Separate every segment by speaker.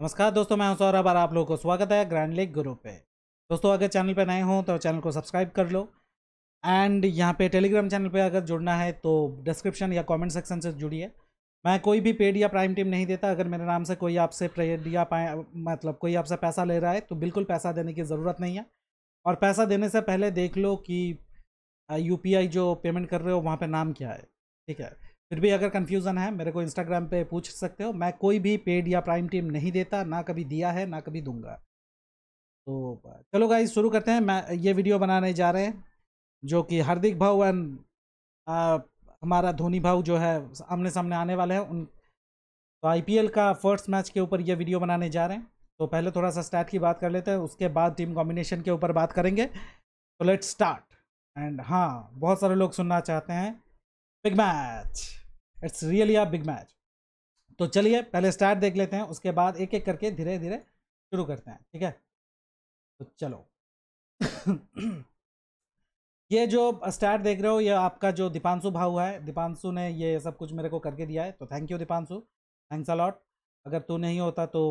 Speaker 1: नमस्कार दोस्तों, मैं हूँ सौरभ और आप लोगों को स्वागत है ग्रैंड लीग ग्रुप पे। दोस्तों, अगर चैनल पे नए हो तो चैनल को सब्सक्राइब कर लो। एंड यहाँ पे टेलीग्राम चैनल पे अगर जुड़ना है तो डिस्क्रिप्शन या कमेंट सेक्शन से जुड़िए। मैं कोई भी पेड या प्राइम टीम नहीं देता। अगर मेरे नाम से कोई आपसे पेड या मतलब कोई आपसे पैसा ले रहा है तो बिल्कुल पैसा देने की ज़रूरत नहीं है। और पैसा देने से पहले देख लो कि यूपीआई जो पेमेंट कर रहे हो वहाँ पर नाम क्या है। ठीक है? फिर भी अगर कन्फ्यूज़न है, मेरे को इंस्टाग्राम पे पूछ सकते हो। मैं कोई भी पेड या प्राइम टीम नहीं देता, ना कभी दिया है, ना कभी दूँगा। तो चलो गाइज़ शुरू करते हैं। मैं ये वीडियो बनाने जा रहे हैं, जो कि हार्दिक भाव एंड हमारा धोनी भाव जो है आमने सामने आने वाले हैं। उन तो आईपीएल का फ़र्स्ट मैच के ऊपर ये वीडियो बनाने जा रहे हैं। तो पहले थोड़ा सा स्टार्ट की बात कर लेते हैं, उसके बाद टीम कॉम्बिनेशन के ऊपर बात करेंगे। तो लेट्स स्टार्ट एंड हाँ बहुत सारे लोग सुनना चाहते हैं। Big match it's really a big match. तो चलिए, पहले स्टार्ट देख लेते हैं, उसके बाद एक एक करके धीरे धीरे शुरू करते हैं, ठीक है? तो चलो। ये जो स्टार्ट देख रहे हो, ये आपका जो दीपांशु भाव है, दीपांशु ने ये सब कुछ मेरे को करके दिया है तो thank you Deepanshu thanks a lot अगर तू नहीं होता तो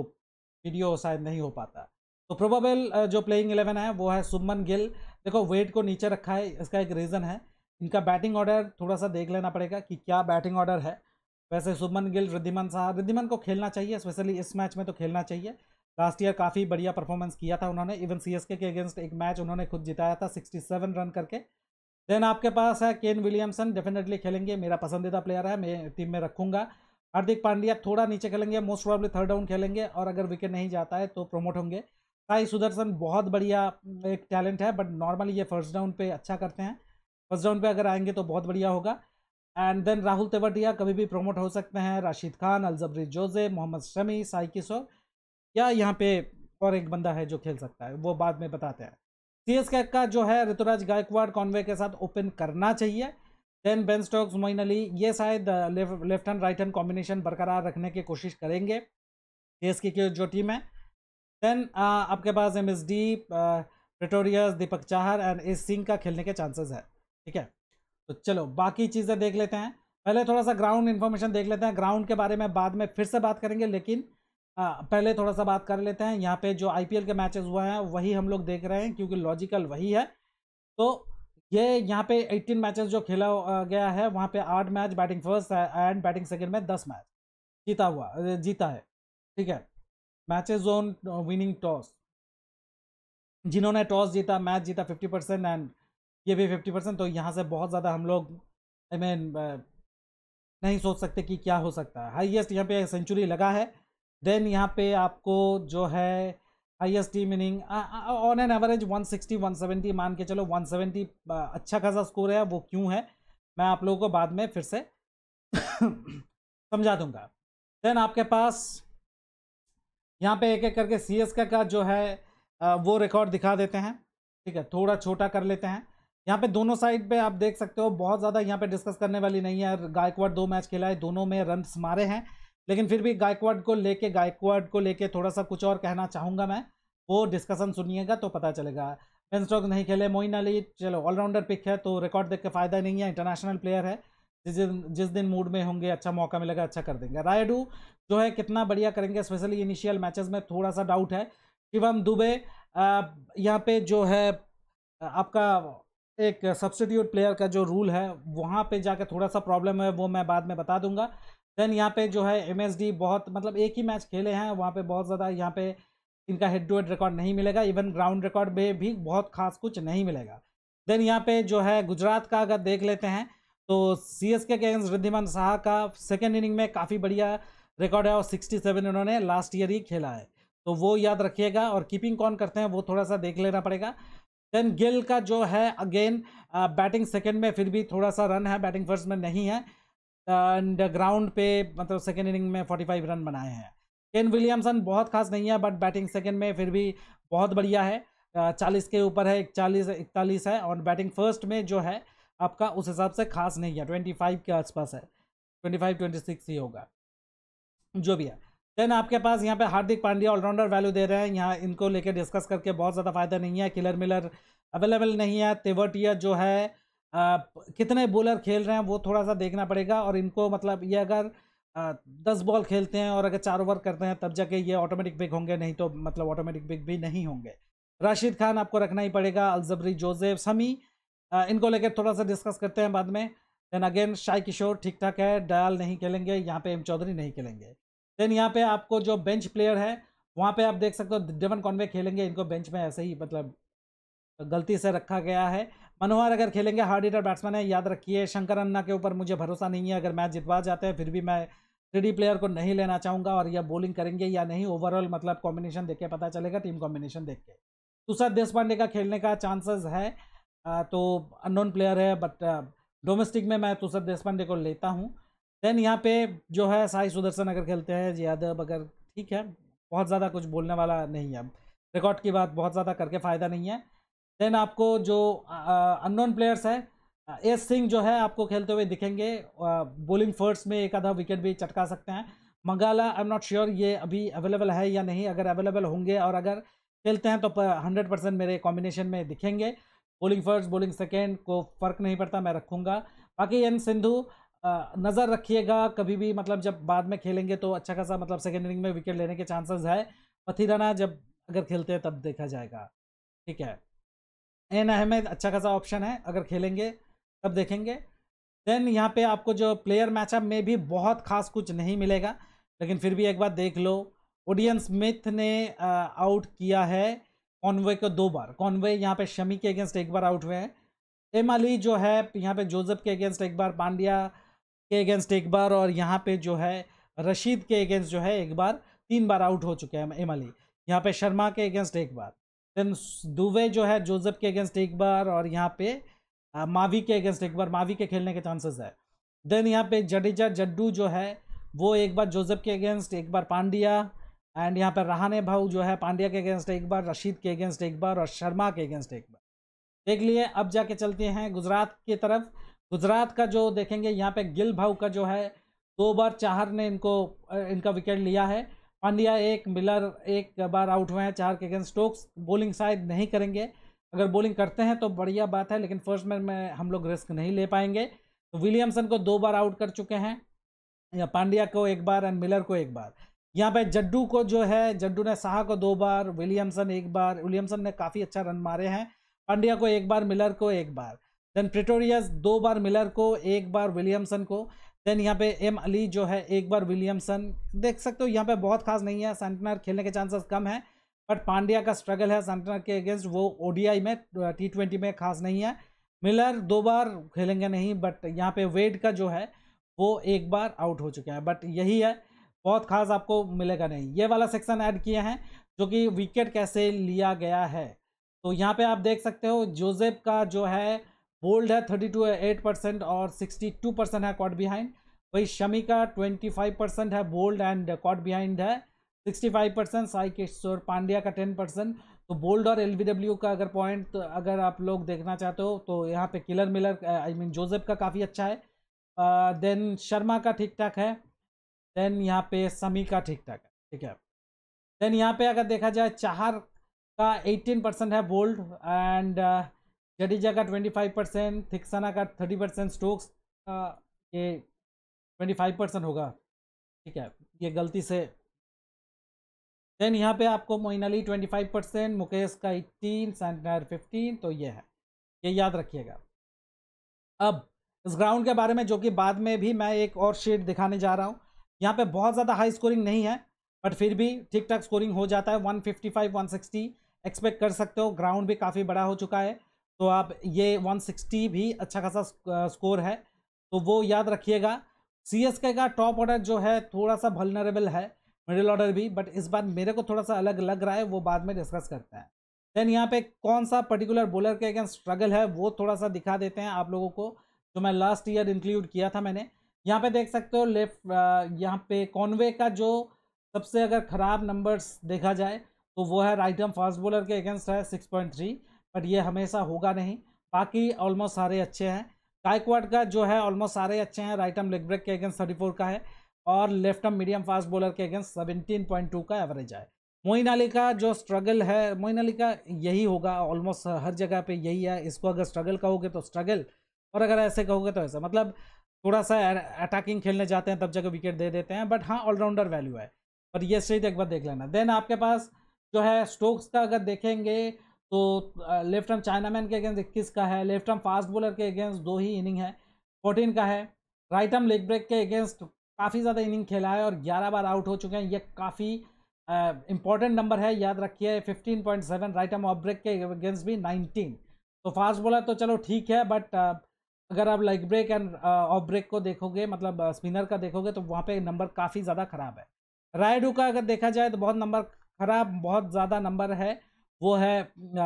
Speaker 1: वीडियो शायद नहीं हो पाता। तो प्रोबेबल जो प्लेइंग इलेवन है, वो है सुमन गिल। देखो वेट को नीचे रखा है, इसका एक रीज़न है। इनका बैटिंग ऑर्डर थोड़ा सा देख लेना पड़ेगा कि क्या बैटिंग ऑर्डर है। वैसे सुमन गिल, रिद्धिमन साहब, रिद्धिमन को खेलना चाहिए, स्पेशली इस मैच में तो खेलना चाहिए। लास्ट ईयर काफ़ी बढ़िया परफॉर्मेंस किया था उन्होंने, इवन सी के अगेंस्ट एक मैच उन्होंने खुद जिताया था 67 रन करके। देन आपके पास है केन विलियमसन, डेफिनेटली खेलेंगे, मेरा पसंदीदा प्लेयर है, मैं टीम में रखूँगा। हार्दिक पांड्या थोड़ा नीचे खेलेंगे मोस्ट प्रॉब्ली थर्ड डाउन खेलेंगे और अगर विकेट नहीं जाता है तो प्रमोट होंगे। साई सुदर्शन बहुत बढ़िया, एक टैलेंट है बट नॉर्मली ये फ़र्स्ट डाउन पे अच्छा करते हैं। फ़र्स्ट राउंड पे अगर आएँगे तो बहुत बढ़िया होगा। एंड देन राहुल तेवटिया कभी भी प्रमोट हो सकते हैं। राशिद खान, अलजबरी जोजे, मोहम्मद शमी, साई किशोर, या यहाँ पे और एक बंदा है जो खेल सकता है, वो बाद में बताते हैं। सी एस का जो है, ऋतुराज गायकवाड़ कॉन्वे के साथ ओपन करना चाहिए। Then Ben Stokes Moeen Ali ये शायद left hand right hand combination बरकरार रखने की कोशिश करेंगे। सी की जो टीम है। देन आपके पास M S D Pretorius Deepak Chahar and S Singh का खेलने के चांसेस है। ठीक है? तो चलो बाकी चीज़ें देख लेते हैं। पहले थोड़ा सा ग्राउंड इन्फॉर्मेशन देख लेते हैं। ग्राउंड के बारे में बाद में फिर से बात करेंगे लेकिन आ, पहले थोड़ा सा बात कर लेते हैं। यहाँ पे जो आईपीएल के मैचेस हुए हैं वही हम लोग देख रहे हैं क्योंकि लॉजिकल वही है। तो ये यहाँ पे 18 मैचेस जो खेला गया है वहाँ पे आठ match batting first and batting second में दस मैच जीता हुआ जीता है। ठीक है? मैचेस जोन विनिंग टॉस जिन्होंने टॉस जीता मैच जीता फिफ्टी परसेंट एंड ये भी फिफ्टी परसेंट तो यहाँ से बहुत ज़्यादा हम लोग आई I मीन mean, नहीं सोच सकते कि क्या हो सकता है। हाईएस्ट यहाँ पे सेंचुरी लगा है। देन यहाँ पे आपको जो है highest meaning on an average 160 170 मान के चलो 170 अच्छा खासा स्कोर है वो क्यों है? मैं आप लोगों को बाद में फिर से समझा दूँगा। देन आपके पास यहाँ पे एक एक करके सी का जो है वो रिकॉर्ड दिखा देते हैं। ठीक है थोड़ा छोटा कर लेते हैं। यहाँ पे दोनों साइड पे आप देख सकते हो, बहुत ज़्यादा यहाँ पे डिस्कस करने वाली नहीं है। गायकवाड़ दो मैच खेला है, दोनों में रन मारे हैं। लेकिन फिर भी गायकवाड़ को लेके, गायकवाड़ को लेके थोड़ा सा कुछ और कहना चाहूँगा मैं, वो डिस्कशन सुनिएगा तो पता चलेगा। बेन स्टॉक नहीं खेले मोइन अली चलो ऑलराउंडर पिक है तो रिकॉर्ड देख के फ़ायदा नहीं है इंटरनेशनल प्लेयर है। जिस दिन जिस दिन मूड में होंगे अच्छा मौका मिलेगा अच्छा कर देंगे। रायडू जो है, कितना बढ़िया करेंगे स्पेशली इनिशियल मैचेस में थोड़ा सा डाउट है। शिवम दुबे यहाँ पे जो है, आपका एक सब्सिट्यूट प्लेयर का जो रूल है, वहाँ पे जाकर थोड़ा सा प्रॉब्लम है, वो मैं बाद में बता दूँगा। देन यहाँ पे जो है एमएसडी बहुत मतलब एक ही मैच खेले हैं, वहाँ पे बहुत ज़्यादा यहाँ पे इनका हेड टू हेड रिकॉर्ड नहीं मिलेगा इवन ग्राउंड रिकॉर्ड में भी बहुत खास कुछ नहीं मिलेगा। देन यहाँ पे जो है, गुजरात का अगर देख लेते हैं तो C S K against Wriddhiman Saha का सेकेंड इनिंग में काफ़ी बढ़िया रिकॉर्ड है और सिक्सटी सेवन इन्होंने लास्ट ईयर ही खेला है। तो वो याद रखिएगा और कीपिंग कौन करते हैं, वो थोड़ा सा देख लेना पड़ेगा। देन गिल का जो है अगेन बैटिंग सेकेंड में फिर भी थोड़ा सा रन है बैटिंग फ़र्स्ट में नहीं है। एंड ग्राउंड पे मतलब सेकेंड इनिंग में 45 रन बनाए हैं। केन विलियमसन बहुत खास नहीं है बट बैटिंग सेकेंड में फिर भी बहुत बढ़िया है। चालीस के ऊपर है, इकतालीस इकतालीस है। और बैटिंग फ़र्स्ट में जो है, आपका उस हिसाब से खास नहीं है। ट्वेंटी फाइव के आसपास है। ट्वेंटी फाइव ट्वेंटी सिक्स ही होगा। जो भी है। देन आपके पास यहाँ पे हार्दिक पांड्या ऑलराउंडर वैल्यू दे रहे हैं। यहाँ इनको लेके डिस्कस करके बहुत ज़्यादा फ़ायदा नहीं है। किलर मिलर अवेलेबल नहीं है। तेवटिया जो है आ, कितने बॉलर खेल रहे हैं वो थोड़ा सा देखना पड़ेगा। और इनको मतलब ये अगर आ, दस बॉल खेलते हैं और अगर चार ओवर करते हैं तब जाके ये ऑटोमेटिक बिग होंगे। नहीं तो मतलब ऑटोमेटिक बिग भी नहीं होंगे। राशिद खान आपको रखना ही पड़ेगा। अलजबरी जोसेफ समी आ, इनको लेकर थोड़ा सा डिस्कस करते हैं बाद में। देन अगेन शाही किशोर ठीक ठाक है। दयाल नहीं खेलेंगे। यहाँ पे एम चौधरी नहीं खेलेंगे। देन यहाँ पे आपको जो बेंच प्लेयर है, वहाँ पे आप देख सकते हो डेवन कॉन्वे खेलेंगे, इनको बेंच में ऐसे ही मतलब गलती से रखा गया है। मनोहर अगर खेलेंगे, हार्ड हिटर बैट्समैन है, याद रखिए, शंकर अन्ना के ऊपर मुझे भरोसा नहीं है, अगर मैच जितवा जाते हैं, फिर भी मैं थ्री प्लेयर को नहीं लेना चाहूँगा और यह बॉलिंग करेंगे या नहीं ओवरऑल मतलब कॉम्बिनेशन देख के पता चलेगा टीम कॉम्बिनेशन देख के। तुषार देश पांडे का खेलने का चांसेस है तो अननोन प्लेयर है बट डोमेस्टिक में मैं तुषार देशपांडे को लेता हूँ। देन यहाँ पे जो है साई सुदर्शन अगर खेलते हैं यादव अगर, ठीक है, बहुत ज़्यादा कुछ बोलने वाला नहीं है रिकॉर्ड की बात बहुत ज़्यादा करके फ़ायदा नहीं है। देन आपको जो अननोन प्लेयर्स है एस सिंह जो है आपको खेलते हुए दिखेंगे बॉलिंग फ़र्स्ट में एक आधा विकेट भी चटका सकते हैं। मंगाला आई एम नॉट श्योर ये अभी अवेलेबल है या नहीं, अगर अवेलेबल होंगे और अगर खेलते हैं तो हंड्रेड परसेंट मेरे कॉम्बिनेशन में दिखेंगे। बॉलिंग फ़र्स्ट बॉलिंग सेकेंड को फ़र्क नहीं पड़ता, मैं रखूँगा। बाकी एन सिंधु नज़र रखिएगा। कभी भी मतलब जब बाद में खेलेंगे तो अच्छा खासा मतलब सेकेंड इनिंग में विकेट लेने के चांसेस है। पथीराना जब अगर खेलते हैं तब देखा जाएगा। ठीक है? एन अहमद अच्छा खासा ऑप्शन है। अगर खेलेंगे तब देखेंगे। देन यहाँ पे आपको जो प्लेयर मैचअप में भी बहुत खास कुछ नहीं मिलेगा। लेकिन फिर भी एक बार देख लो। ओडियन स्मिथ ने आउट किया है कॉन्वे को दो बार। कॉन्वे यहाँ पे शमी के अगेंस्ट एक बार आउट हुए हैं। एम अली जो है, यहाँ पे जोसेफ के अगेंस्ट एक बार, पांड्या के अगेंस्ट एक बार और यहाँ पे जो है, रशीद के अगेंस्ट जो है एक बार, तीन बार आउट हो चुके हैं एम अली यहाँ पे शर्मा के अगेंस्ट एक बार देन दुबे जो है, जोसेफ के अगेंस्ट एक बार और यहाँ पे मावी के अगेंस्ट एक बार, मावी के खेलने के चांसेस है। देन यहाँ पे जडेजा जड्डू जो है, वो एक बार जोसेफ के अगेंस्ट एक बार पांड्या एंड यहाँ पर रहाने भाऊ जो है, पांड्या के अगेंस्ट एक बार, रशीद के अगेंस्ट एक बार और शर्मा के अगेंस्ट एक बार। देख लिए, अब जाके चलते हैं गुजरात की तरफ़। गुजरात का जो देखेंगे, यहाँ पे गिल भाऊ का जो है, दो बार चाहर ने इनको इनका विकेट लिया है। पांड्या एक, मिलर एक बार आउट हुए हैं चार के अगेंस्ट स्टोक्स। बॉलिंग शायद नहीं करेंगे। अगर बॉलिंग करते हैं तो बढ़िया बात है, लेकिन फ़र्स्ट मैच में हम लोग रिस्क नहीं ले पाएँगे। तो विलियमसन को दो बार आउट कर चुके हैं, या पांड्या को एक बार एंड मिलर को एक बार। यहाँ पे जड्डू को जो है, जड्डू ने शाह को दो बार, विलियमसन एक बार। विलियमसन ने काफ़ी अच्छा रन मारे हैं। पांड्या को एक बार, मिलर को एक बार। देन प्रिटोरियस दो बार मिलर को, एक बार विलियमसन को। देन यहाँ पे एम अली जो है, एक बार विलियमसन देख सकते हो, यहाँ पे बहुत खास नहीं है। सेंटनर खेलने के चांसेस कम है बट पांड्या का स्ट्रगल है सेंटनर के अगेंस्ट वो ओडीआई में टी ट्वेंटी में खास नहीं है। मिलर दो बार खेलेंगे नहीं बट यहाँ पे वेड का जो है, वो एक बार आउट हो चुका है। बट यही है, बहुत खास आपको मिलेगा नहीं। ये वाला सेक्शन ऐड किए हैं, जो कि विकेट कैसे लिया गया है। तो यहाँ पे आप देख सकते हो जोसेफ का जो है बोल्ड है थर्टी टू एट परसेंट और सिक्सटी टू परसेंट है कॉट बिहाइंड वही शमी का ट्वेंटी फाइव परसेंट है बोल्ड एंड कॉट बिहाइंड है। Sixty five percent Sai Kishore Pandya का टेन परसेंट। तो बोल्ड और एल का अगर पॉइंट तो अगर आप लोग देखना चाहते हो तो यहाँ पे killer Miller I mean Joseph का काफ़ी अच्छा है। देन uh, शर्मा का ठीक ठाक है। देन यहाँ पे समी का ठीक ठाक है ठीक है। देन यहाँ पे अगर देखा जाए चार का 18 परसेंट है बोल्ड एंड जडेजा का 25 परसेंट थिक्सना का 30 परसेंट स्टोक्स का ये 25 परसेंट होगा। ठीक है, ये गलती से। देन यहाँ पे आपको मोइन अली 25 परसेंट मुकेश का 18 सेंटनर 15 तो ये है। ये याद रखिएगा। अब, इस ग्राउंड के बारे में जो कि बाद में भी मैं एक और शीट दिखाने जा रहा हूँ। यहाँ पे बहुत ज़्यादा हाई स्कोरिंग नहीं है बट फिर भी ठीक ठाक स्कोरिंग हो जाता है। 155 160 एक्सपेक्ट कर सकते हो। ग्राउंड भी काफ़ी बड़ा हो चुका है। तो आप ये 160 भी अच्छा खासा स्कोर है तो वो याद रखिएगा। सी एस के का टॉप ऑर्डर जो है थोड़ा सा वलनरेबल है मिडिल ऑर्डर भी बट इस बार मेरे को थोड़ा सा अलग लग रहा है, वो बाद में डिस्कस करता है। देन यहाँ पे कौन सा पर्टिकुलर बॉलर के अगेंस्ट स्ट्रगल है, वो थोड़ा सा दिखा देते हैं आप लोगों को, जो मैं लास्ट ईयर इंक्लूड किया था मैंने। यहाँ पे देख सकते हो लेफ़्ट यहाँ पे कॉन्वे का जो सबसे अगर ख़राब नंबर्स देखा जाए तो वो है राइट एम फास्ट बॉलर के अगेंस्ट है सिक्स पॉइंट थ्री बट ये हमेशा होगा नहीं। बाकी ऑलमोस्ट सारे अच्छे हैं। गायकवाड का जो है ऑलमोस्ट सारे अच्छे हैं। राइट एम लेग ब्रेक के अगेंस्ट थर्टी फोर का है और left arm medium fast bowler के अगेंस्ट सेवनटीन पॉइंट टू का एवरेज है मोइन अली का जो स्ट्रगल है, मोइन अली का यही होगा। ऑलमोस्ट हर जगह पे यही है। इसको अगर स्ट्रगल कहोगे तो स्ट्रगल और अगर ऐसे कहोगे तो ऐसा। मतलब थोड़ा सा अटैकिंग खेलने जाते हैं, तब जगह विकेट दे देते हैं। बट हाँ ऑलराउंडर वैल्यू है। पर ये स्ट्रेट एक बार देख लेना। देन आपके पास जो है स्टोक्स का अगर देखेंगे तो लेफ़्ट आर्म चाइनामैन के अगेंस्ट इक्कीस का है, लेफ़्ट आर्म फास्ट बॉलर के अगेंस्ट दो ही इनिंग है, फोर्टीन का है, राइट आर्म लेग ब्रेक के अगेंस्ट काफ़ी ज़्यादा इनिंग खेला है और ग्यारह बार आउट हो चुके हैं, ये काफ़ी इंपॉर्टेंट नंबर है, याद रखिए, fifteen point seven, right arm off break के अगेंस्ट भी नाइनटीन। तो फास्ट बॉलर तो चलो ठीक है, बट अगर आप leg break and off break को देखोगे मतलब स्पिनर का देखोगे तो वहाँ पे नंबर काफ़ी ज़्यादा ख़राब है। रायडू का अगर देखा जाए तो बहुत नंबर ख़राब, बहुत ज़्यादा नंबर है वो है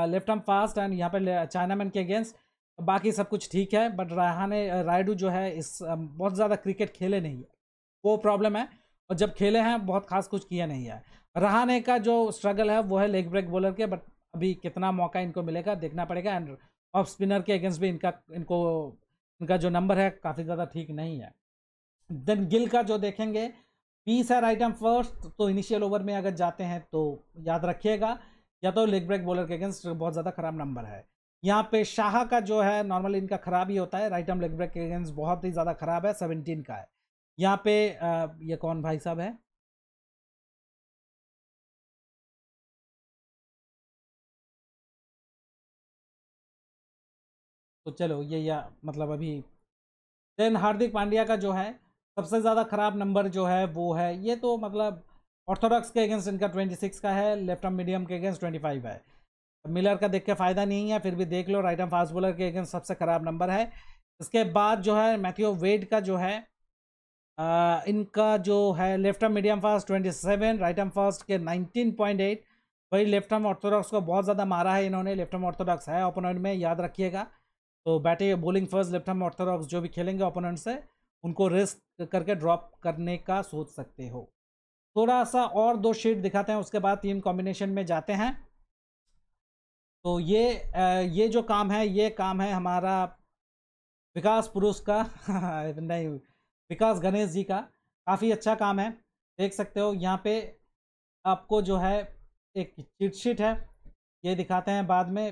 Speaker 1: लेफ़्ट आर्म फास्ट एंड यहाँ पे चाइनामैन के अगेंस्ट बाकी सब कुछ ठीक है बट रहाने रायडू जो है इस बहुत ज़्यादा क्रिकेट खेले नहीं है। वो प्रॉब्लम है, और जब खेले हैं, बहुत खास कुछ किया नहीं है। रहाने का जो स्ट्रगल है, वो है लेग ब्रेक बॉलर के बट अभी कितना मौका इनको मिलेगा, देखना पड़ेगा। एंड ऑफ़ स्पिनर के अगेंस्ट भी इनका, इनको, इनका जो नंबर है, काफ़ी ज़्यादा ठीक नहीं है। देन गिल का जो देखेंगे पीस है आइटम फ़र्स्ट तो इनिशियल ओवर में अगर जाते हैं तो याद रखिएगा। या तो लेग ब्रेक बॉलर के अगेंस्ट बहुत ज़्यादा खराब नंबर है। यहाँ पे शाह का जो है नॉर्मली इनका खराब ही होता है। राइट आर्म लेग ब्रेक के अगेंस्ट बहुत ही ज़्यादा खराब है सेवनटीन का है। यहाँ पे ये कौन भाई साहब है? तो चलो, ये या मतलब अभी देन हार्दिक पांड्या का जो है, सबसे ज़्यादा ख़राब नंबर जो है, वो है, ये तो मतलब ऑर्थोडॉक्स के अगेंस्ट इनका 26 का है लेफ़्ट आर्म मीडियम के अगेंस्ट 25 है। मिलर का देख के फ़ायदा नहीं है फिर भी देख लो राइट आर्म फास्ट बॉलर के अगेंस्ट सबसे ख़राब नंबर है। इसके बाद जो है मैथ्यू वेड का जो है आ, इनका जो है left arm medium fast 27 right arm fast के 19.8 वही लेफ़्ट आर्म ऑर्थोडॉक्स को बहुत ज़्यादा मारा है इन्होंने लेफ़्ट आर्म ऑर्थोडॉक्स है ओपोनेंट में याद रखिएगा। तो बैटे bowling first left arm orthodox जो भी खेलेंगे ओपोनेंट से उनको रिस्क करके ड्रॉप करने का सोच सकते हो। थोड़ा सा और दो शीट दिखाते हैं, उसके बाद टीम कॉम्बिनेशन में जाते हैं। तो ये ये जो काम है, ये काम है हमारा विकास पुरुष का, नहीं, विकास गणेश जी का। काफ़ी अच्छा काम है। देख सकते हो, यहाँ पे आपको जो है, एक चिट शीट है। ये दिखाते हैं बाद में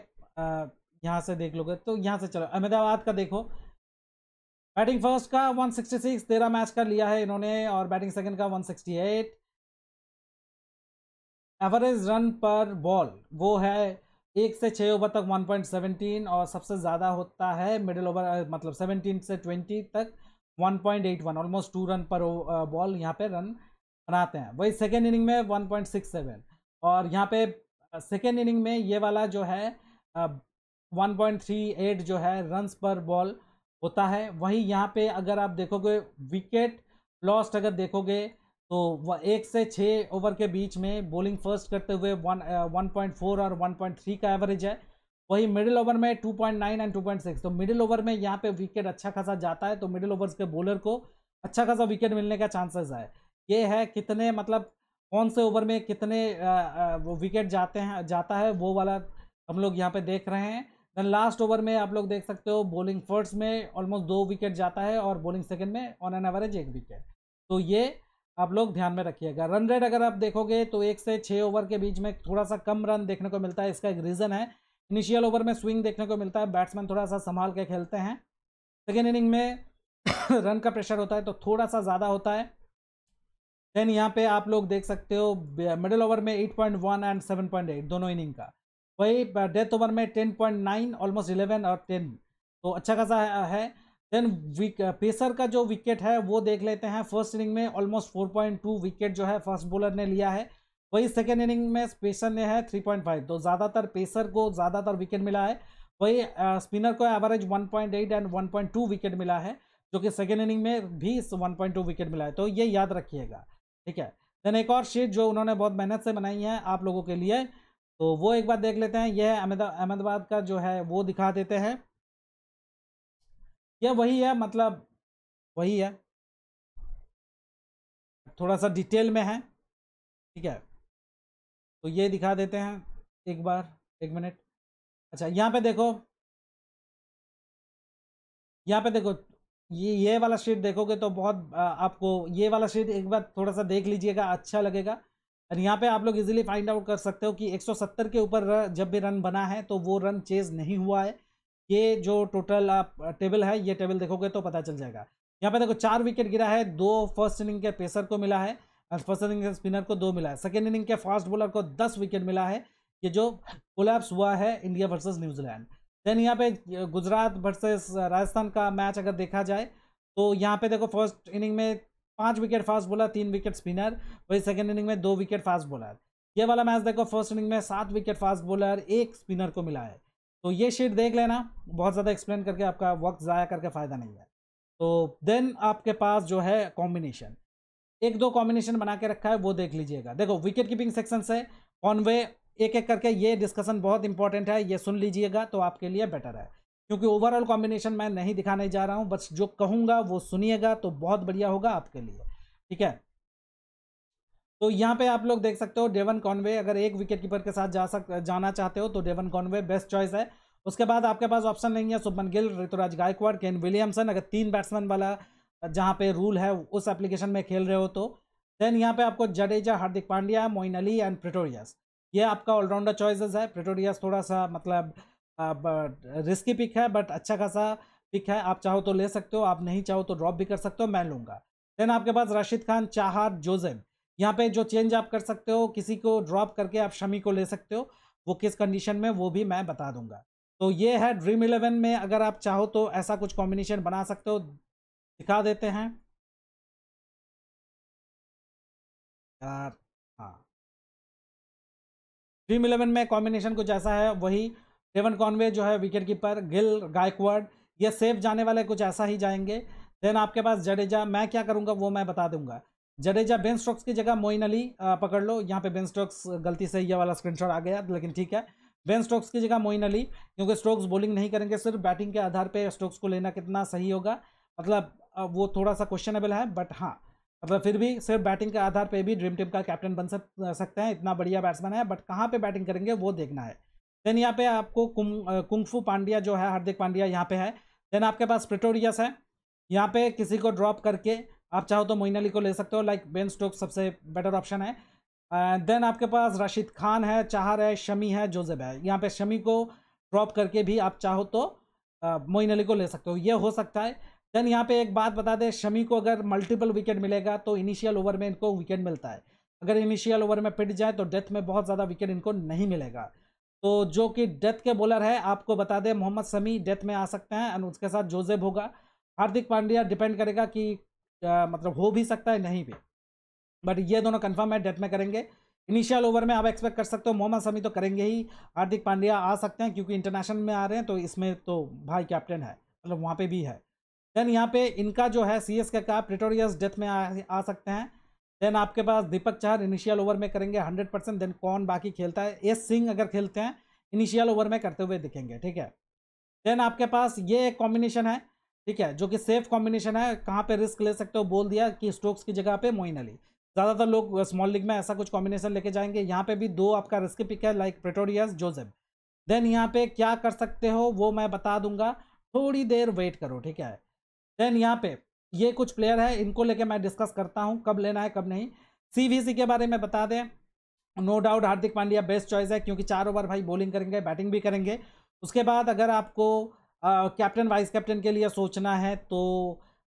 Speaker 1: यहाँ से देख लोगे तो यहाँ से चलो। अहमदाबाद का देखो। बैटिंग फ़र्स्ट का 166 तेरह मैच का लिया है इन्होंने और बैटिंग सेकंड का 168 एवरेज रन पर बॉल, वो है एक से छः ओवर तक 1.17 और सबसे ज़्यादा होता है मिडिल ओवर मतलब 17 से 20 तक 1.81 ऑलमोस्ट टू रन पर बॉल यहाँ पे रन बनाते हैं। वही सेकेंड इनिंग में 1.67 और यहाँ पे सेकेंड इनिंग में ये वाला जो है वन पॉइंट थ्री एट जो है रन्स पर बॉल होता है। वहीं यहाँ पे अगर आप देखोगे विकेट लॉस्ट अगर देखोगे तो वह एक से छः ओवर के बीच में बॉलिंग फ़र्स्ट करते हुए वन वन पॉइंट फोर और वन पॉइंट थ्री का एवरेज है। वही मिडिल ओवर में two point nine and two point six तो मिडिल ओवर में यहाँ पे विकेट अच्छा खासा जाता है तो मिडिल ओवर्स के बॉलर को अच्छा खासा विकेट मिलने का चांसेस है। ये है कितने मतलब कौन से ओवर में कितने वो विकेट जाते हैं, जाता है, वो वाला हम लोग यहाँ पे देख रहे हैं। देन लास्ट ओवर में आप लोग देख सकते हो बॉलिंग फ़र्स्ट में ऑलमोस्ट दो विकेट जाता है और बॉलिंग सेकेंड में ऑन एन एवरेज एक विकेट तो ये आप लोग ध्यान में रखिएगा। रन रेट अगर आप देखोगे तो एक से छः ओवर के बीच में थोड़ा सा कम रन देखने को मिलता है। इसका एक रीज़न है। इनिशियल ओवर में स्विंग देखने को मिलता है। बैट्समैन थोड़ा सा संभाल के खेलते हैं। सेकेंड इनिंग में रन का प्रेशर होता है तो थोड़ा सा ज़्यादा होता है। देन यहाँ पे आप लोग देख सकते हो मिडिल ओवर में 8.1 एंड 7.8 दोनों इनिंग का। वही डेथ ओवर में 10.9 ऑलमोस्ट 11 और 10 तो अच्छा खासा है। देन पेसर का जो विकेट है, वो देख लेते हैं। फ़र्स्ट इनिंग में ऑलमोस्ट 4.2 विकेट जो है फ़र्स्ट बॉलर ने लिया है। वही सेकेंड इनिंग में पेसर ने है 3.5 तो ज़्यादातर पेसर को ज़्यादातर विकेट मिला है। वही स्पिनर को एवरेज 1.8 एंड 1.2 विकेट मिला है, जो कि सेकेंड इनिंग में भी 1.2 विकेट मिला है। तो ये याद रखिएगा। ठीक है? देन एक और शीट जो उन्होंने बहुत मेहनत से बनाई है आप लोगों के लिए तो वो एक बार देख लेते हैं। यह अहमदाबाद का जो है, वो दिखा देते हैं। यह वही है मतलब वही है। थोड़ा सा डिटेल में है, ठीक है? तो ये दिखा देते हैं एक बार, एक मिनट। अच्छा यहाँ पे देखो। यहाँ पे देखो, ये ये वाला शीट देखोगे तो बहुत आपको ये वाला शीट एक बार थोड़ा सा देख लीजिएगा अच्छा लगेगा। और यहाँ पे आप लोग इजीली फाइंड आउट कर सकते हो कि 170 के ऊपर जब भी रन बना है तो वो रन चेज नहीं हुआ है। ये जो टोटल आप टेबल है, ये टेबल देखोगे तो पता चल जाएगा। यहाँ पे देखो, चार विकेट गिरा है, दो फ़र्स्ट इनिंग के पेसर को मिला है फ़र्स्ट इनिंग के स्पिनर को दो मिला है। सेकेंड इनिंग के फास्ट बॉलर को दस विकेट मिला है, ये जो कोलैप्स हुआ है इंडिया वर्सेस न्यूजीलैंड देन यहाँ पे गुजरात वर्सेस राजस्थान का मैच अगर देखा जाए तो यहाँ पे देखो फ़र्स्ट इनिंग में पाँच विकेट फास्ट बॉलर तीन विकेट स्पिनर वही सेकेंड इनिंग में दो विकेट फास्ट बॉलर ये वाला मैच देखो फ़र्स्ट इनिंग में सात विकेट फास्ट बॉलर एक स्पिनर को मिला है। तो ये शीट देख लेना। बहुत ज़्यादा एक्सप्लेन करके आपका वक्त ज़ाया करके फ़ायदा नहीं है। तो देन आपके पास जो है कॉम्बिनेशन एक दो कॉम्बिनेशन बना के रखा है, वो देख लीजिएगा। देखो विकेट कीपिंग सेक्शन से कॉनवे एक एक करके ये डिस्कशन बहुत इंपॉर्टेंट है, ये सुन लीजिएगा तो आपके लिए बेटर है। क्योंकि ओवरऑल कॉम्बिनेशन मैं नहीं दिखाने जा रहा हूँ, बस जो कहूँगा वो सुनिएगा तो बहुत बढ़िया होगा आपके लिए। ठीक है? तो यहाँ पे आप लोग देख सकते हो डेवन कॉनवे अगर एक विकेट कीपर के साथ जा सक, जाना चाहते हो तो डेवन कॉनवे बेस्ट चॉइस है। उसके बाद आपके पास ऑप्शन नहीं है सुबन गिल ऋतुराज गायकवाड़ केन विलियमसन अगर तीन बैट्समैन वाला, जहाँ पे रूल है, उस एप्लीकेशन में खेल रहे हो तो। देन यहाँ पे आपको जडेजा हार्दिक पांड्या, मोइन अली एंड प्रिटोरियस ये आपका ऑलराउंडर चॉइसेस है। प्रिटोरियस थोड़ा सा मतलब रिस्की पिक है बट अच्छा खासा पिक है। आप चाहो तो ले सकते हो, आप नहीं चाहो तो ड्रॉप भी कर सकते हो, मैं लूँगा। देन आपके पास राशिद खान चाहार जोजेब यहाँ पे जो चेंज आप कर सकते हो, किसी को ड्रॉप करके आप शमी को ले सकते हो, वो किस कंडीशन में, वो भी मैं बता दूँगा। तो ये है ड्रीम इलेवन में, अगर आप चाहो तो ऐसा कुछ कॉम्बिनेशन बना सकते हो, दिखा देते हैं। यार हाँ। ड्रीम इलेवन में कॉम्बिनेशन कुछ ऐसा है, वही डेवन कॉनवे जो है विकेट कीपर गिल गायकवर्ड ये सेफ़ जाने वाले कुछ ऐसा ही जाएँगे। देन आपके पास जडेजा मैं क्या करूँगा वो मैं बता दूँगा। जडेजा बेन स्टॉक्स की जगह मोइन अली पकड़ लो। यहाँ पे बेन स्टॉक्स गलती से ये वाला स्क्रीनशॉट आ गया, लेकिन ठीक है। बेन स्टोक्स की जगह मोइन अली, क्योंकि स्टोक्स बॉलिंग नहीं करेंगे, सिर्फ़ बैटिंग के आधार पे स्टोक्स को लेना कितना सही होगा। मतलब वो थोड़ा सा क्वेश्चनेबल है बट हाँ। मतलब फिर भी सिर्फ़ बैटिंग के आधार पर भी ड्रीम टीम का कैप्टन बन सकते हैं, इतना बढ़िया बैट्समैन है बट कहाँ पर बैटिंग करेंगे, वो देखना है। देन यहाँ पे आपको कुंगफू पांड्या जो है, हार्दिक पांड्या यहाँ पे है। देन आपके पास प्रिटोरियस है। यहाँ पे किसी को ड्रॉप करके आप चाहो तो मोइन अली को ले सकते हो लाइक बेन स्टोक सबसे बेटर ऑप्शन है। देन आपके पास राशिद खान है, चाहर है, शमी है जोजेब है। यहाँ पे शमी को ड्रॉप करके भी आप चाहो तो मोइन अली को ले सकते हो। ये हो सकता है। देन यहाँ पे एक बात बता दें, शमी को अगर मल्टीपल विकेट मिलेगा तो इनिशियल ओवर में इनको विकेट मिलता है। अगर इनिशियल ओवर में पिट जाए तो डेथ में बहुत ज़्यादा विकेट इनको नहीं मिलेगा। तो जो कि डेथ के बॉलर है, आपको बता दें, मोहम्मद शमी डेथ में आ सकते हैं एंड उसके साथ जोजेब होगा। हार्दिक पांड्या डिपेंड करेगा कि मतलब हो भी सकता है नहीं भी। बट ये दोनों कंफर्म है डेथ में करेंगे। इनिशियल ओवर में आप एक्सपेक्ट कर सकते हो मोहम्मद समी तो करेंगे ही। हार्दिक पांड्या आ सकते हैं क्योंकि इंटरनेशनल में आ रहे हैं तो इसमें तो भाई कैप्टन है मतलब वहाँ पे भी है। देन यहाँ पे इनका जो है C S K Pretorius death में आ, आ सकते हैं। देन आपके पास दीपक चार इनिशियल ओवर में करेंगे हंड्रेड परसेंट देन कौन बाकी खेलता है? एस सिंह अगर खेलते हैं इनिशियल ओवर में करते हुए दिखेंगे ठीक है। देन आपके पास ये एक कॉम्बिनेशन है ठीक है, जो कि सेफ़ कॉम्बिनेशन है, कहाँ पे रिस्क ले सकते हो, बोल दिया कि स्टोक्स की जगह पे मोइन अली। ज़्यादातर लोग स्मॉल लीग में ऐसा कुछ कॉम्बिनेशन लेके जाएँगे, यहाँ पे भी दो आपका रिस्क पिक है लाइक प्रेटोरियस जोसेफ देन यहाँ पे क्या कर सकते हो, वो मैं बता दूँगा, थोड़ी देर वेट करो, ठीक है? देन यहाँ पे, ये कुछ प्लेयर है, इनको लेके मैं डिस्कस करता हूँ, कब लेना है, कब नहीं। सीवीसी के बारे में बता दें no doubt Hardik Pandya best choice है, क्योंकि चार ओवर भाई बॉलिंग करेंगे बैटिंग भी करेंगे। उसके बाद अगर आपको कैप्टन वाइस कैप्टन के लिए सोचना है तो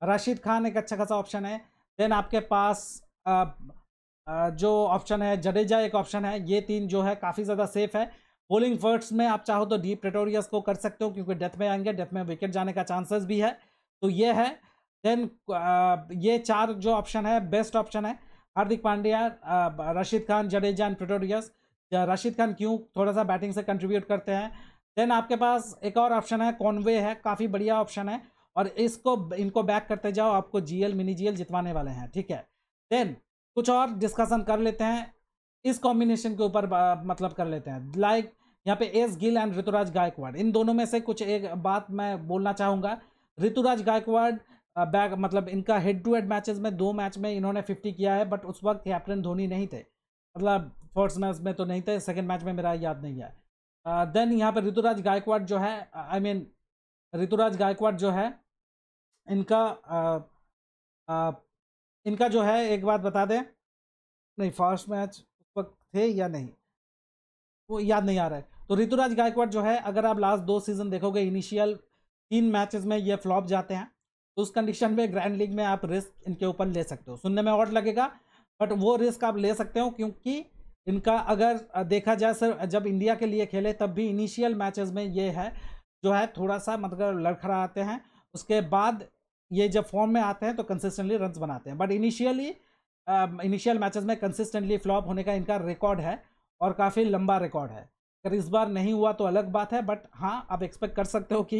Speaker 1: राशिद खान एक अच्छा खासा ऑप्शन है। देन आपके पास आ, जो ऑप्शन है जडेजा एक ऑप्शन है ये तीन जो है काफ़ी ज़्यादा सेफ़ है। बोलिंग फ़र्स्ट में आप चाहो तो डीप प्रेटोरियस को कर सकते हो क्योंकि डेथ में आएँगे डेथ में विकेट जाने का चांसेस भी है तो ये है। देन ये चार जो ऑप्शन है बेस्ट ऑप्शन है हार्दिक पांड्या रशीद खान जडेजा एंड प्रेटोरियस। रशीद खान क्यों थोड़ा सा बैटिंग से कंट्रीब्यूट करते हैं? देन आपके पास एक और ऑप्शन है कॉन्वे है, काफ़ी बढ़िया ऑप्शन है। और इसको, इनको बैक करते जाओ, आपको जीएल मिनी जीएल जितवाने वाले हैं, ठीक है? देन कुछ और डिस्कशन कर लेते हैं। इस कॉम्बिनेशन के ऊपर मतलब कर लेते हैं। लाइक यहाँ पे एस गिल एंड ऋतुराज गायकवाड़ इन दोनों में से कुछ एक बात मैं बोलना चाहूँगा। ऋतुराज गायकवाड़ बैक मतलब इनका हेड टू हेड मैचेस में, दो मैच में इन्होंने फिफ्टी किया है बट उस वक्त कैप्टन धोनी नहीं थे। मतलब फ़र्स्ट मैच में तो नहीं थे सेकेंड मैच में मेरा याद नहीं है। देन यहाँ पर ऋतुराज गायकवाड़ जो है आई मीन ऋतुराज गायकवाड़ जो है इनका आ, आ, इनका जो है एक बात बता दें। नहीं फ़र्स्ट मैच उस वक्त थे या नहीं? वो याद नहीं आ रहा है। तो ऋतुराज गायकवाड़ जो है अगर आप लास्ट दो सीज़न देखोगे इनिशियल तीन मैचेस में ये फ्लॉप जाते हैं तो उस कंडीशन में ग्रैंड लीग में आप रिस्क इनके ऊपर ले सकते हो। सुनने में और लगेगा बट वो रिस्क आप ले सकते हो क्योंकि इनका अगर देखा जाए सर, जब इंडिया के लिए खेले, तब भी इनिशियल मैचेस में ये है, जो है थोड़ा सा मतलब लड़खड़ा आते हैं। उसके बाद ये जब फॉर्म में आते हैं तो कंसिस्टेंटली रन बनाते हैं। बट इनिशियली इनिशियल मैचेस में कंसिस्टेंटली फ्लॉप होने का इनका रिकॉर्ड है और काफ़ी लंबा रिकॉर्ड है। अगर इस बार नहीं हुआ तो अलग बात है बट हाँ आप एक्सपेक्ट कर सकते हो कि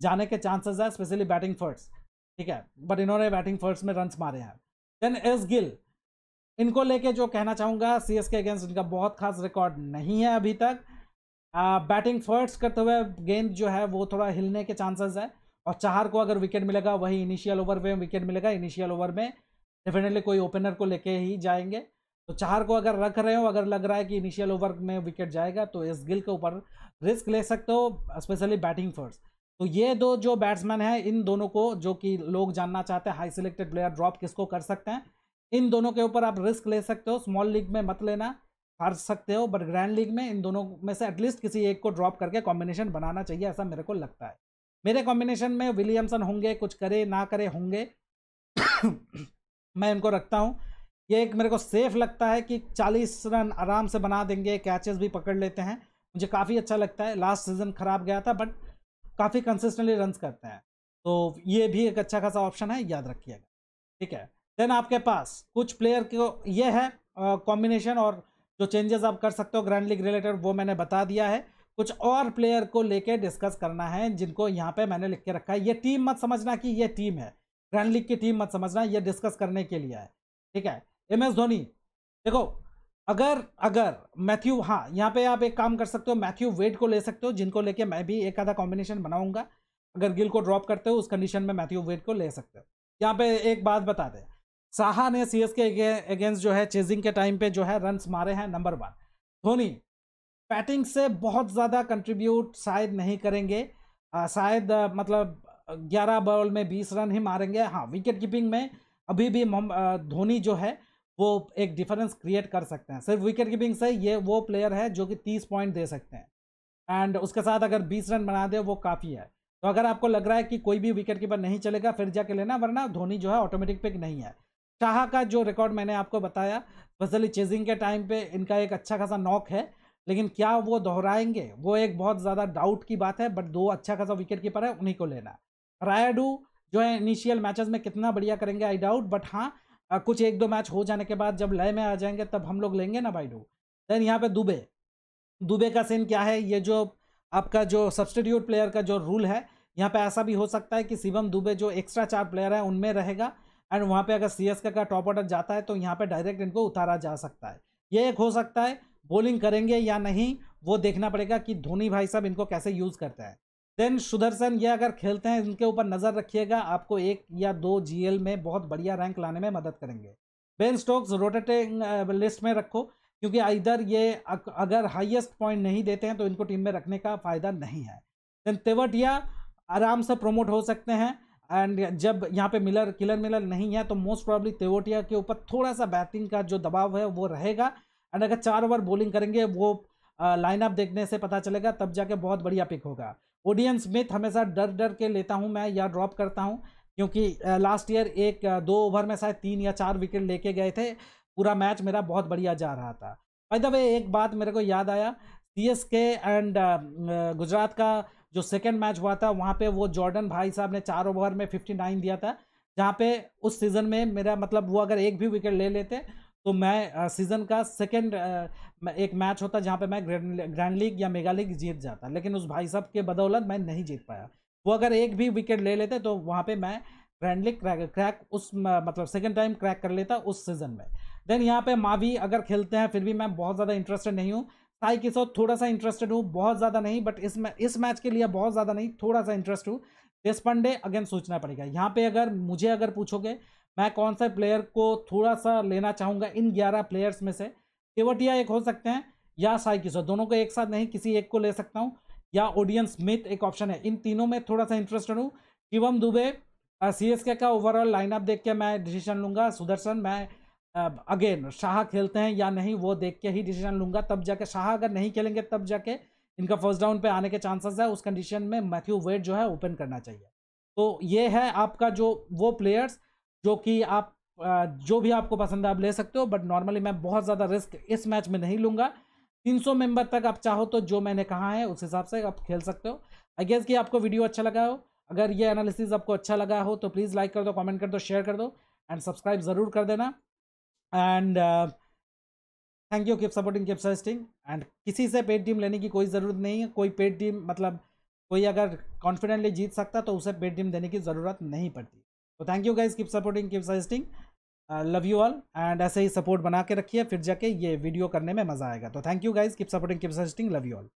Speaker 1: जाने के चांसेस है स्पेशली बैटिंग फ़र्स्ट ठीक है? बट इन्होंने बैटिंग फ़र्स्ट में रन मारे हैं। देन एस गिल इनको लेके जो कहना चाहूँगा सी एस के अगेंस्ट इनका बहुत खास रिकॉर्ड नहीं है अभी तक। आ, बैटिंग फ़र्स्ट करते हुए गेंद जो है वो थोड़ा हिलने के चांसेस है और चार को अगर विकेट मिलेगा वही इनिशियल ओवर में विकेट मिलेगा इनिशियल ओवर में डेफिनेटली कोई ओपनर को लेके ही जाएँगे। तो चार को अगर रख रहे हो अगर लग रहा है कि इनिशियल ओवर में विकेट जाएगा तो इस गिल के ऊपर रिस्क ले सकते हो स्पेशली बैटिंग फ़र्स्ट तो ये दो जो बैट्समैन हैं इन दोनों को जो कि लोग जानना चाहते हैं हाई सिलेक्टेड प्लेयर ड्रॉप किसको कर सकते हैं इन दोनों के ऊपर आप रिस्क ले सकते हो, स्मॉल लीग में मत लेना, हार सकते हो बट ग्रैंड लीग में इन दोनों में से एटलीस्ट किसी एक को ड्रॉप करके कॉम्बिनेशन बनाना चाहिए, ऐसा मेरे को लगता है। मेरे कॉम्बिनेशन में विलियमसन होंगे, कुछ करे, ना करे होंगे, मैं इनको रखता हूँ। ये एक मेरे को सेफ़ लगता है कि 40 रन आराम से बना देंगे कैचेस भी पकड़ लेते हैं। मुझे काफ़ी अच्छा लगता है लास्ट सीज़न ख़राब गया था बट काफ़ी कंसिस्टेंटली रन करते हैं। तो ये भी एक अच्छा खासा ऑप्शन है, याद रखिएगा। ठीक है? देन आपके पास कुछ प्लेयर को ये है कॉम्बिनेशन और जो चेंजेस आप कर सकते हो ग्रैंड लीग रिलेटेड वो मैंने बता दिया है। कुछ और प्लेयर को लेके डिस्कस करना है, जिनको यहाँ पे मैंने लिख के रखा है। ये टीम मत समझना कि ये टीम है। ग्रैंड लीग की टीम मत समझना, ये डिस्कस करने के लिए है। ठीक है? एम एस धोनी, देखो, अगर अगर मैथ्यू हाँ यहाँ पे आप एक काम कर सकते हो मैथ्यू वेट को ले सकते हो, जिनको लेके मैं भी एक आधा कॉम्बिनेशन बनाऊँगा। अगर गिल को ड्रॉप करते हो, उस कंडीशन में मैथ्यू वेट को ले सकते हो। यहाँ पे एक बात बता दें। साहा ने सी के अगेंस्ट जो है चेजिंग के टाइम पे जो है रन मारे हैं नंबर वन धोनी बैटिंग से बहुत ज़्यादा कंट्रीब्यूट शायद नहीं करेंगे। शायद मतलब 11 बॉल में 20 रन ही मारेंगे। हाँ विकेट कीपिंग में अभी भी धोनी जो है, वो एक डिफरेंस क्रिएट कर सकते हैं। सिर्फ़ विकेट कीपिंग से ये वो प्लेयर है जो कि 30 पॉइंट दे सकते हैं। एंड उसके साथ अगर 20 रन बना दे, वो काफ़ी है। तो अगर आपको लग रहा है कि कोई भी विकेट कीपर नहीं चलेगा, फिर जाके लेना, वरना धोनी जो है ऑटोमेटिक पिक नहीं है। शाह का जो रिकॉर्ड मैंने आपको बताया स्पेशली चेजिंग के टाइम पे इनका एक अच्छा खासा नॉक है, लेकिन क्या वो दोहराएँगे? वो एक बहुत ज़्यादा डाउट की बात है बट दो अच्छा खासा विकेट कीपर है, उन्हीं को लेना। रायडू जो है इनिशियल मैचेस में कितना बढ़िया करेंगे आई डाउट बट हाँ कुछ एक दो मैच हो जाने के बाद जब लय में आ जाएँगे, तब हम लोग लेंगे ना बाइडू देन यहाँ पे दुबे। दुबे का सीन क्या है? ये जो आपका जो सब्सटीट्यूट प्लेयर का जो रूल है, यहाँ पे ऐसा भी हो सकता है कि शिवम दुबे जो एक्स्ट्रा चार प्लेयर है, उनमें रहेगा। एंड वहाँ पे अगर सी एस का टॉप ऑर्डर जाता है तो यहाँ पे डायरेक्ट इनको उतारा जा सकता है। ये एक हो सकता है बॉलिंग करेंगे या नहीं, वो देखना पड़ेगा कि धोनी भाई साहब इनको कैसे यूज़ करते हैं। देन सुदर्शन, ये अगर खेलते हैं, इनके ऊपर नज़र रखिएगा, आपको एक या दो जीएल में बहुत बढ़िया रैंक लाने में मदद करेंगे। बेन स्टोक्स रोटेटिंग लिस्ट में रखो, क्योंकि इधर ये अगर हाईएस्ट पॉइंट नहीं देते हैं तो इनको टीम में रखने का फ़ायदा नहीं है। देन तेवटिया, आराम से प्रमोट हो सकते हैं। एंड जब यहाँ पे मिलर किलर मिलर नहीं है तो मोस्ट प्रॉब्ली तेवोटिया के ऊपर थोड़ा सा बैटिंग का जो दबाव है, वो रहेगा। एंड अगर चार ओवर बॉलिंग करेंगे, वो लाइनअप देखने से पता चलेगा, तब जाके बहुत बढ़िया पिक होगा। ओडियन स्मिथ हमेशा डर डर के लेता हूँ मैं, या ड्रॉप करता हूँ, क्योंकि लास्ट ईयर एक दो ओवर में शायद तीन या चार विकेट लेके गए थे। पूरा मैच मेरा बहुत बढ़िया जा रहा था। भाई द वे एक बात मेरे को याद आया सी एस के एंड गुजरात का जो सेकेंड मैच हुआ था, वहाँ पे वो जॉर्डन भाई साहब ने चार ओवर में फिफ्टी नाइन दिया था, जहाँ पे उस सीज़न में मेरा मतलब वो अगर एक भी विकेट ले लेते तो मैं सीज़न का सेकेंड एक मैच होता जहाँ पे मैं ग्रैंड लीग या मेगा लीग जीत जाता, लेकिन उस भाई साहब के बदौलत मैं नहीं जीत पाया। वो अगर एक भी विकेट ले लेते तो वहाँ पे मैं ग्रैंड लीग क्रैक क्रैक उस मतलब सेकेंड टाइम क्रैक कर लेता उस सीज़न में। देन यहाँ पे मावी अगर खेलते हैं, फिर भी मैं बहुत ज़्यादा इंटरेस्टेड नहीं हूँ साई के साथ थोड़ा सा इंटरेस्टेड हूँ, बहुत ज़्यादा नहीं बट इस इस मैच के लिए बहुत ज़्यादा नहीं, थोड़ा सा इंटरेस्ट हूँ। देशपांडे अगेन सोचना पड़ेगा। यहाँ पे अगर मुझे अगर पूछोगे, मैं कौन सा प्लेयर को थोड़ा सा लेना चाहूँगा इन ग्यारह प्लेयर्स में से, केवटिया एक हो सकते हैं या साई किशोर दोनों को एक साथ नहीं, किसी एक को ले सकता हूँ, या ओडियन स्मिथ एक ऑप्शन है। इन तीनों में थोड़ा सा इंटरेस्टेड हूँ। शिवम दुबे सी एस के का ओवरऑल लाइनअप देख के मैं डिसीज़न लूँगा। सुदर्शन, मैं अगेन शाह खेलते हैं या नहीं, वो देख के ही डिसीज़न लूँगा। तब जाके शाह अगर नहीं खेलेंगे, तब जाके इनका फ़र्स्ट डाउन पे आने के चांसेस है। उस कंडीशन में मैथ्यू वेट जो है ओपन करना चाहिए। तो ये है आपका जो, वो प्लेयर्स जो कि आप जो भी आपको पसंद है, आप ले सकते हो। बट नॉर्मली मैं बहुत ज़्यादा रिस्क इस मैच में नहीं लूँगा। 300 मेंबर तक आप चाहो तो जो मैंने कहा है, उस हिसाब से आप खेल सकते हो। आई गेस कि आपको वीडियो अच्छा लगा हो। अगर ये एनालिसिस आपको अच्छा लगा हो तो प्लीज़ लाइक कर दो कमेंट कर दो शेयर कर दो। एंड सब्सक्राइब ज़रूर कर देना। And thank you keep supporting keep suggesting and किसी से पेड टीम लेने की कोई ज़रूरत नहीं है। कोई पेड टीम मतलब कोई अगर कॉन्फिडेंटली जीत सकता तो उसे पेड टीम देने की ज़रूरत नहीं पड़ती। तो thank you guys keep supporting keep suggesting love you all and ऐसे ही सपोर्ट बना के रखिए। फिर जाके ये वीडियो करने में मज़ा आएगा। तो thank you guys keep supporting keep suggesting love you all